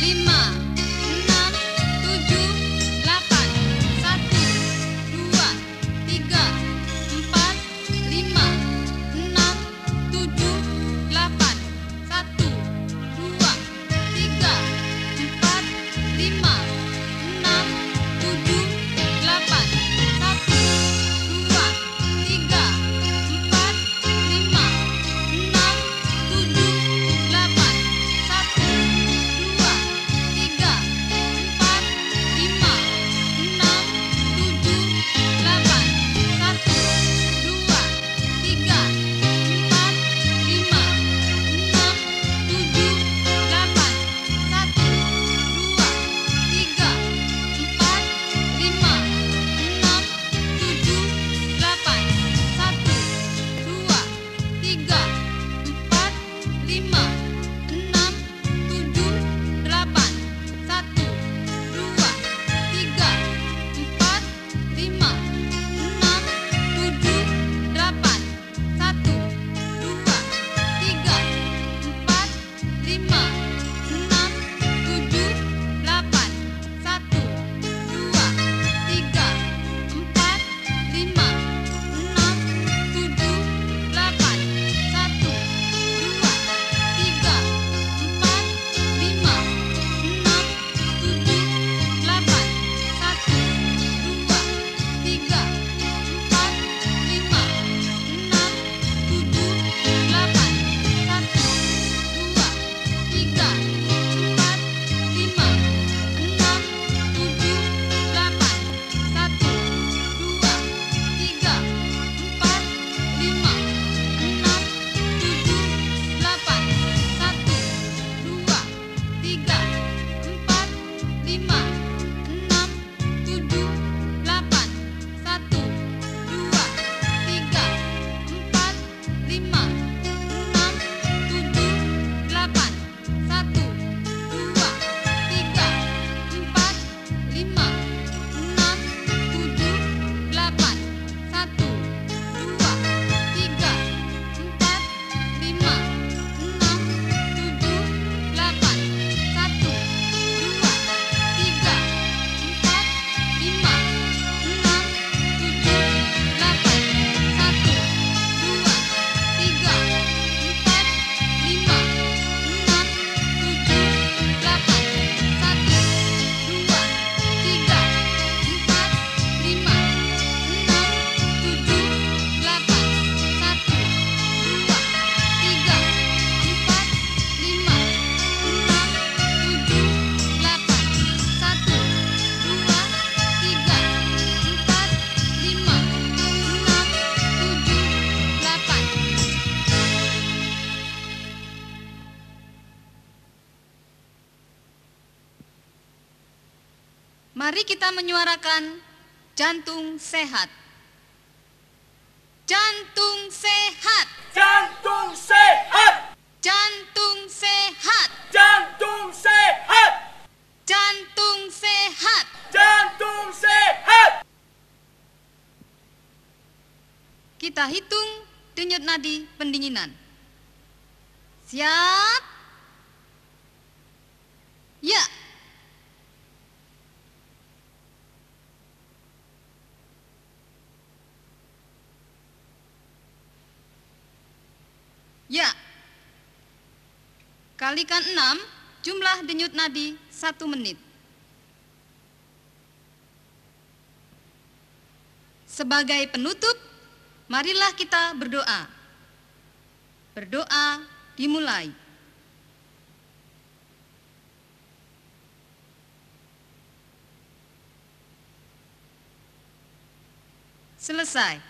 lima the month. Mari kita menyuarakan jantung sehat. Jantung sehat. Jantung sehat. Jantung sehat. Jantung sehat. Jantung sehat. Jantung sehat. Kita hitung denyut nadi pendinginan. Siap? Ya. Ya. Kalikan 6 jumlah denyut nadi 1 menit. Sebagai penutup, marilah kita berdoa. Berdoa dimulai. Selesai.